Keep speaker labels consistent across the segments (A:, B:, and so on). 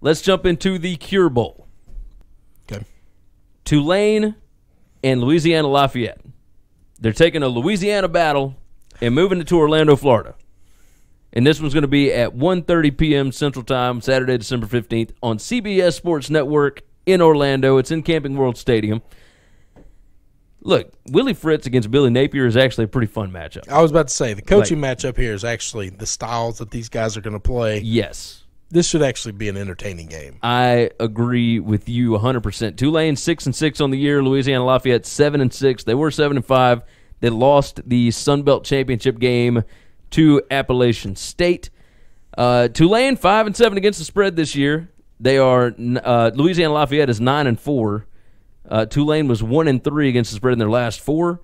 A: Let's jump into the Cure Bowl.
B: Okay.
A: Tulane and Louisiana Lafayette. They're taking a Louisiana battle and moving it to Orlando, Florida. And this one's going to be at 1.30 p.m. Central Time, Saturday, December 15th, on CBS Sports Network in Orlando. It's in Camping World Stadium. Look, Willie Fritz against Billy Napier is actually a pretty fun matchup.
B: I was about to say the coaching matchup here is actually the styles that these guys are going to play.
A: Yes.
B: This should actually be an entertaining game.
A: I agree with you 100%. Tulane 6 and 6 on the year, Louisiana Lafayette 7 and 6. They were 7 and 5. They lost the Sun Belt Championship game to Appalachian State. Uh, Tulane 5 and 7 against the spread this year. They are uh, Louisiana Lafayette is 9 and 4. Uh, Tulane was one and three against the spread in their last four.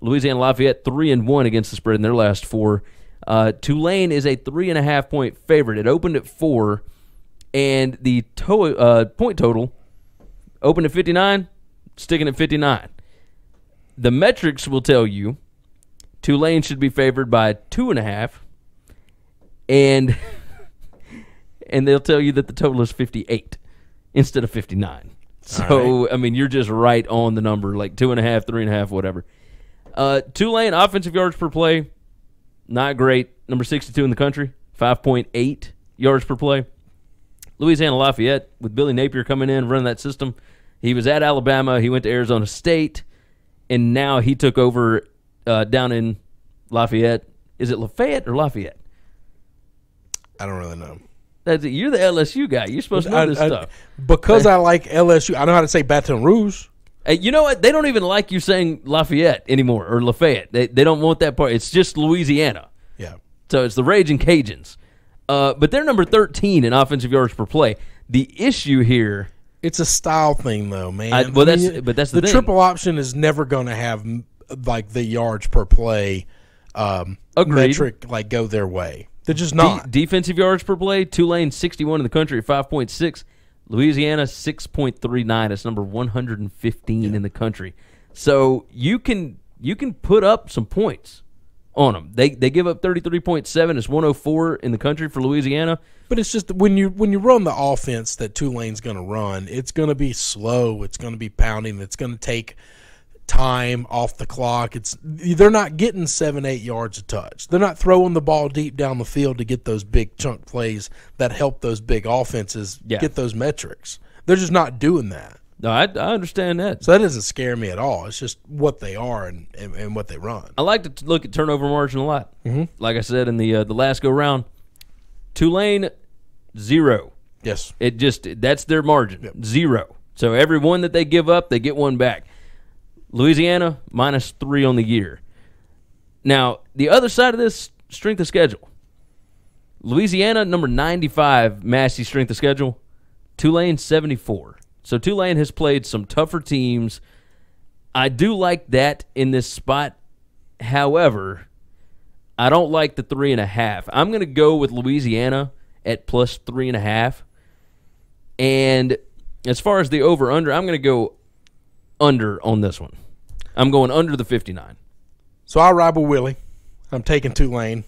A: Louisiana Lafayette three and one against the spread in their last four. Uh, Tulane is a three and a half point favorite. It opened at four, and the to- uh, point total opened at fifty nine, sticking at fifty nine. The metrics will tell you Tulane should be favored by two and a half, and and they'll tell you that the total is fifty eight instead of fifty nine. So right. I mean, you're just right on the number, like two and a half, three and a half, whatever. Uh, Tulane offensive yards per play, not great. Number 62 in the country, 5.8 yards per play. Louisiana Lafayette with Billy Napier coming in running that system. He was at Alabama. He went to Arizona State, and now he took over uh, down in Lafayette. Is it Lafayette or Lafayette?
B: I don't really know.
A: That's it. You're the LSU guy. You're supposed to know
B: I,
A: this
B: I,
A: stuff.
B: Because I like LSU, I know how to say Baton Rouge.
A: Hey, you know what? They don't even like you saying Lafayette anymore or Lafayette. They, they don't want that part. It's just Louisiana.
B: Yeah.
A: So it's the Raging Cajuns. Uh, but they're number 13 in offensive yards per play. The issue here.
B: It's a style thing, though, man.
A: I, well, that's but that's the,
B: the triple option is never going to have like the yards per play um, metric like go their way. They're just not.
A: De- defensive yards per play, Tulane 61 in the country at 5.6. Louisiana 6.39. It's number 115 yeah. in the country. So you can you can put up some points on them. They they give up 33.7. It's 104 in the country for Louisiana.
B: But it's just when you when you run the offense that Tulane's going to run, it's going to be slow. It's going to be pounding. It's going to take – time off the clock. It's they're not getting seven, eight yards a touch. They're not throwing the ball deep down the field to get those big chunk plays that help those big offenses yeah. get those metrics. They're just not doing that.
A: No, I, I understand that.
B: So that doesn't scare me at all. It's just what they are and, and, and what they run.
A: I like to look at turnover margin a lot.
B: Mm-hmm.
A: Like I said in the uh, the last go round, Tulane zero.
B: Yes,
A: it just that's their margin yep. zero. So every one that they give up, they get one back. Louisiana minus three on the year. Now, the other side of this strength of schedule Louisiana, number 95, Massey strength of schedule. Tulane, 74. So Tulane has played some tougher teams. I do like that in this spot. However, I don't like the three and a half. I'm going to go with Louisiana at plus three and a half. And as far as the over under, I'm going to go under on this one. I'm going under the 59.
B: So I ride with Willie. I'm taking Tulane.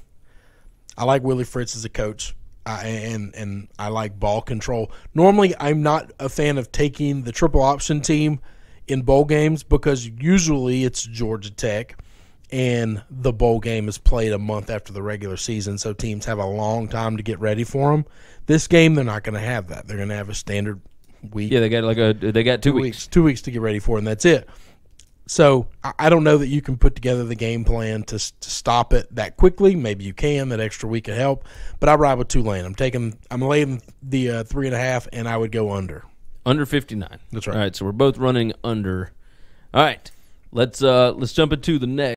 B: I like Willie Fritz as a coach. I, and and I like ball control. Normally, I'm not a fan of taking the triple option team in bowl games because usually it's Georgia Tech, and the bowl game is played a month after the regular season, so teams have a long time to get ready for them. This game, they're not going to have that. They're going to have a standard week.
A: Yeah, they got like a they got two,
B: two weeks. weeks. two weeks to get ready for, it, and that's it. So I don't know that you can put together the game plan to, to stop it that quickly. Maybe you can. That extra week could help. But I ride with Tulane. I'm taking. I'm laying the uh, three and a half, and I would go under.
A: Under 59.
B: That's right.
A: All right. So we're both running under. All right. Let's uh let's jump into the next.